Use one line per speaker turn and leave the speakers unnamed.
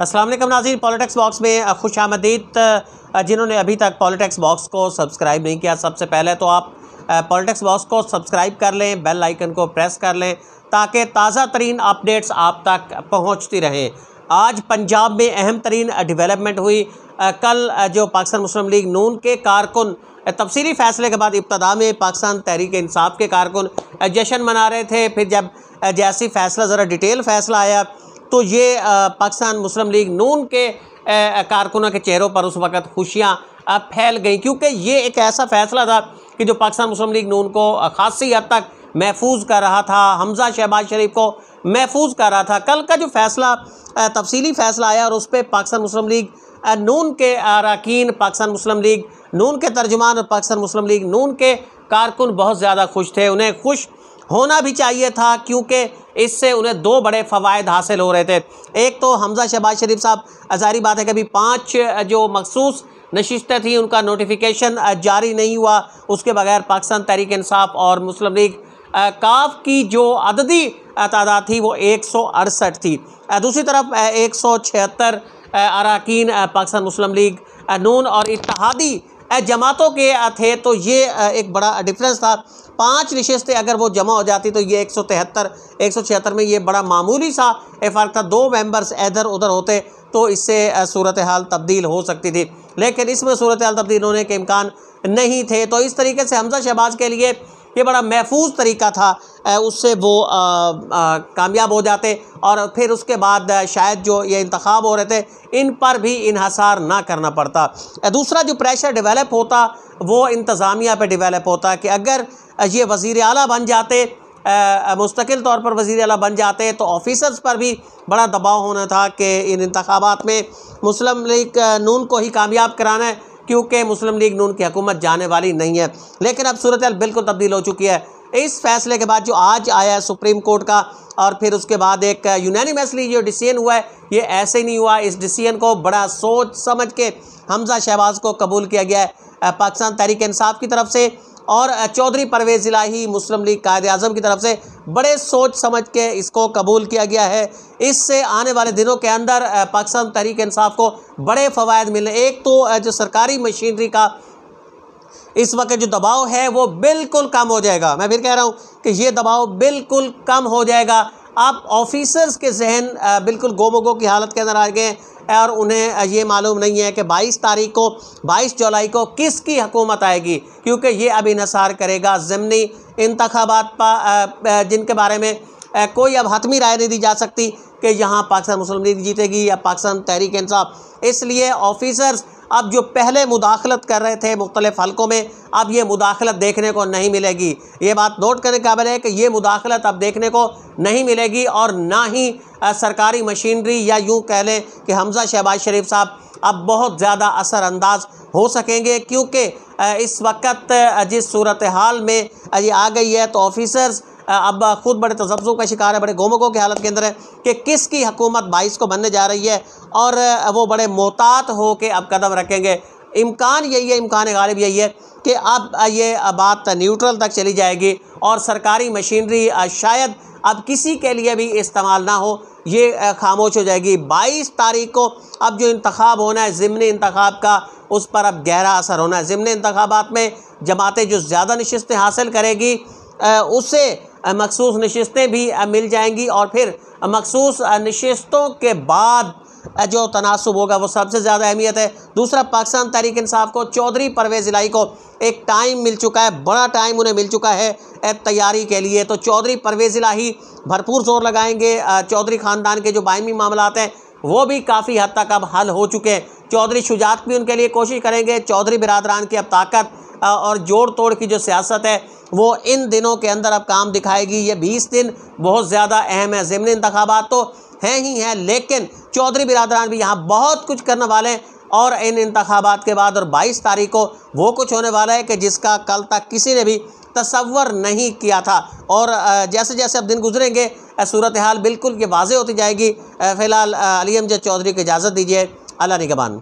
असलम नाजीन, politics box में खुश आमदीद जिन्होंने अभी तक पॉलिटिक्स बॉक्स को सब्सक्राइब नहीं किया, सबसे पहले तो आप पॉलिटिक्स बॉक्स को सब्सक्राइब कर लें, बेल आइकन को प्रेस कर लें, ताकि ताज़ा तरीन अपडेट्स आप तक पहुँचती रहें। आज पंजाब में अहम तरीन डिवेलपमेंट हुई। कल जो पाकिस्तान मुस्लिम लीग नून के कारकुन तफसीली फ़ैसले के बाद इब्तदा में पाकिस्तान तहरीक इंसाफ के कारकुन जश्न मना रहे थे। फिर जब जैसी फ़ैसला, ज़रा डिटेल फ़ैसला आया तो ये पाकिस्तान मुस्लिम लीग नून के कारकुनों के चेहरों पर उस वक़्त खुशियाँ फैल गई। क्योंकि ये एक ऐसा फ़ैसला था कि जो पाकिस्तान मुस्लिम लीग नून को खासी हद तक महफूज कर रहा था, हमजा शहबाज शरीफ को महफूज कर रहा था। कल का जो फ़ैसला तफसीली फ़ैसला आया और उस पर पाकिस्तान मुस्लिम लीग नून के अरकान, पाकिस्तान मुस्लिम लीग नून के तर्जुमान और पाकिस्तान मुस्लिम लीग नून के कारकुन बहुत ज़्यादा खुश थे। उन्हें खुश होना भी चाहिए था क्योंकि इससे उन्हें दो बड़े फ़वाद हासिल हो रहे थे। एक तो हमजा शहबाज शरीफ साहब जारी बात है कि अभी पाँच जो मखसूस नशस्तें थी, उनका नोटिफिकेशन जारी नहीं हुआ। उसके बगैर पाकिस्तान तहरीक इंसाफ और मुस्लिम लीग काफ की जो अददी तादाद थी, वो एक सौ अड़सठ थी। दूसरी तरफ़ एक सौ छिहत्तर अरकान पाकिस्तान मुस्लिम लीग नून और इतिहादी जमातों के थे तो ये एक बड़ा डिफरेंस था। पाँच नशस्तें अगर वो जमा हो जाती तो ये एक सौ तिहत्तर, एक सौ छिहत्तर में ये बड़ा मामूली सा फ़र्क था। दो मेंबर्स इधर उधर होते तो इससे सूरत हाल तब्दील हो सकती थी। लेकिन इसमें सूरत हाल तब्दील होने के इम्कान नहीं थे। तो इस तरीके से हमजा शहबाज के लिए ये बड़ा महफूज तरीका था। उससे वो कामयाब हो जाते और फिर उसके बाद शायद जो ये इंतखब हो रहे थे, इन पर भी इहसार ना करना पड़ता। दूसरा जो प्रेशर डेवलप होता, वो इंतज़ामिया पे डेवलप होता कि अगर ये वज़ी अला बन जाते मुस्तकिल तौर पर वज़ी अला बन जाते तो ऑफिसर्स पर भी बड़ा दबाव होना था कि इन इंतबात में मुस्लिम लीग नून को ही कामयाब कराना है। क्योंकि मुस्लिम लीग नून की हुकूमत जाने वाली नहीं है। लेकिन अब सूरत बिल्कुल तब्दील हो चुकी है। इस फैसले के बाद जो आज आया है सुप्रीम कोर्ट का, और फिर उसके बाद एक यूनानिमसली जो डिसीज़न हुआ है, ये ऐसे ही नहीं हुआ। इस डिसीज़न को बड़ा सोच समझ के हमजा शहबाज को कबूल किया गया है। पाकिस्तान तहरीक इंसाफ की तरफ़ से और चौधरी परवेज़ इलाही मुस्लिम लीग कायद अज़म की तरफ़ से बड़े सोच समझ के इसको कबूल किया गया है। इससे आने वाले दिनों के अंदर पाकिस्तान तहरीक इंसाफ को बड़े फ़वाद मिले एक तो जो सरकारी मशीनरी का इस वक्त जो दबाव है, वो बिल्कुल कम हो जाएगा। मैं फिर कह रहा हूँ कि ये दबाव बिल्कुल कम हो जाएगा। आप ऑफिसर्स के जहन बिल्कुल गोमोगो की हालत के अंदर आ गए और उन्हें ये मालूम नहीं है कि 22 तारीख को 22 जुलाई को किसकी हुकूमत आएगी, क्योंकि ये अब इसार करेगा ज़मनी इंतबात जिनके बारे में कोई अब हतमी राय नहीं दी जा सकती कि यहाँ पाकिस्तान मुस्लिम लीग जीतेगी या पाकिस्तान तहरीक इंसाफ। इसलिए ऑफिसर्स अब जो पहले मुदाखलत कर रहे थे मुख्तलिफ़ हलकों में, अब ये मुदाखलत देखने को नहीं मिलेगी। ये बात नोट करने काबिल है कि ये मुदाखलत अब देखने को नहीं मिलेगी और ना ही सरकारी मशीनरी या यूँ कह लें कि हमजा शहबाज शरीफ साहब अब बहुत ज़्यादा असरानंदाज हो सकेंगे क्योंकि इस वक्त जिस सूरत हाल में ये आ गई है तो ऑफिसर्स अब खुद बड़े तजब्ज़ों का शिकार है, बड़े गोमकों की हालत के अंदर है कि किसकी हुकूमत बाईस को बनने जा रही है और वो बड़े मोहतात हो के अब कदम रखेंगे। इम्कान यही है, इम्कान गालिब यही है कि अब ये बात न्यूट्रल तक चली जाएगी और सरकारी मशीनरी शायद अब किसी के लिए भी इस्तेमाल ना हो, ये खामोश हो जाएगी। बाईस तारीख को अब जो इंतखब होना है, ज़मनी इंतखब का, उस पर अब गहरा असर होना है। ज़मनी इंतबात में जमातें जो ज़्यादा नशस्तें हासिल करेगी उससे मखसूस नशस्तें भी मिल जाएँगी और फिर मखसूस नशस्तों के बाद जो तनासब होगा वो सबसे ज़्यादा अहमियत है। दूसरा, पाकिस्तान तहरीक इंसाफ को, चौधरी परवेज़ इलाई को एक टाइम मिल चुका है, बड़ा टाइम उन्हें मिल चुका है तैयारी के लिए। तो चौधरी परवेज़ इलाही भरपूर ज़ोर लगाएँगे चौधरी ख़ानदान के जो बायमी मामला हैं, वो भी काफ़ी हद तक अब हल हो चुके हैं। चौधरी शुजात भी उनके लिए कोशिश करेंगे, चौधरी बिरादरान की अब ताकत और जोड़ तोड़ की जो सियासत है वो इन दिनों के अंदर अब काम दिखाएगी। ये बीस दिन बहुत ज़्यादा अहम है। ज़मनी इंतबात तो हैं ही हैं, लेकिन चौधरी बिरादरान भी यहाँ बहुत कुछ करने वाले हैं और इन इंतबात के बाद और बाईस तारीख को वो कुछ होने वाला है कि जिसका कल तक किसी ने भी तस्वर नहीं किया था। और जैसे जैसे अब दिन गुजरेंगे सूरत हाल बिल्कुल ये वाजे होती जाएगी। फ़िलहाल अली अमजद चौधरी को इजाज़त दीजिए। अल्लाह निगबान